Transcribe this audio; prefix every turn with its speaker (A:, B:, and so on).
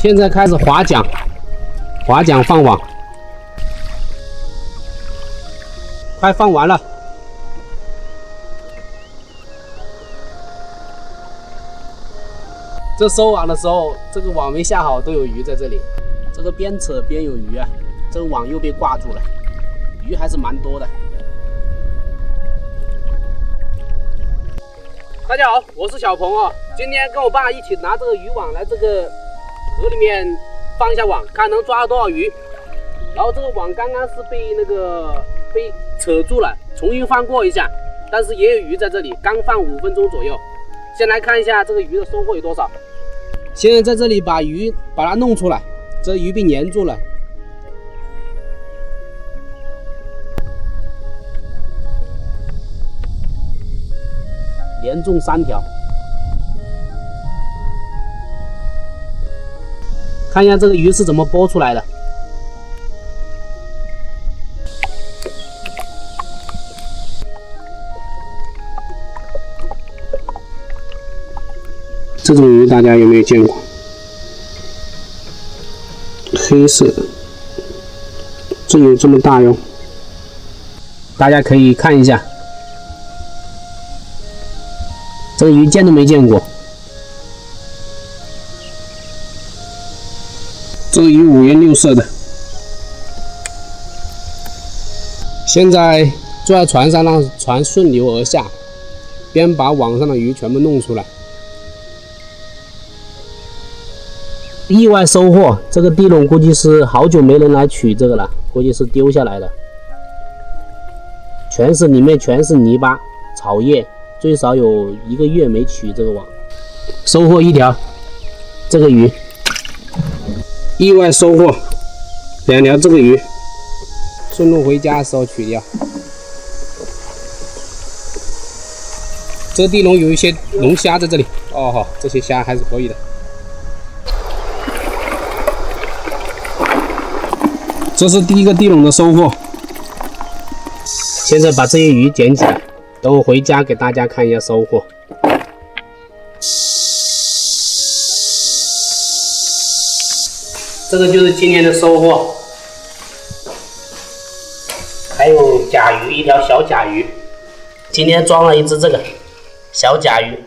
A: 现在开始划桨，划桨放网，快放完了。这收网的时候，这个网没下好，都有鱼在这里。这个边扯边有鱼啊，这个网又被挂住了，鱼还是蛮多的。大家好，我是小鹏啊，今天跟我爸一起拿这个渔网来这个河里面放一下网，看能抓到多少鱼。然后这个网刚刚是被那个被扯住了，重新放过一下，但是也有鱼在这里，刚放五分钟左右。先来看一下这个鱼的收获有多少。现在在这里把鱼把它弄出来，这鱼被粘住了，连中三条。看一下这个鱼是怎么剥出来的。这种鱼大家有没有见过？黑色，这有这么大哟！大家可以看一下，这个鱼见都没见过。这个鱼五颜六色的。现在坐在船上，让船顺流而下，边把网上的鱼全部弄出来。意外收获，这个地笼估计是好久没人来取这个了，估计是丢下来的，全是里面全是泥巴、草叶，最少有一个月没取这个网。收获一条，这个鱼，意外收获两条这个鱼，顺路回家的时候取掉。这地笼有一些龙虾在这里，哦好，这些虾还是可以的。这是第一个地笼的收获。现在把这些鱼捡起来，等我回家给大家看一下收获。这个就是今天的收获，还有甲鱼，一条小甲鱼。今天装了一只这个小甲鱼。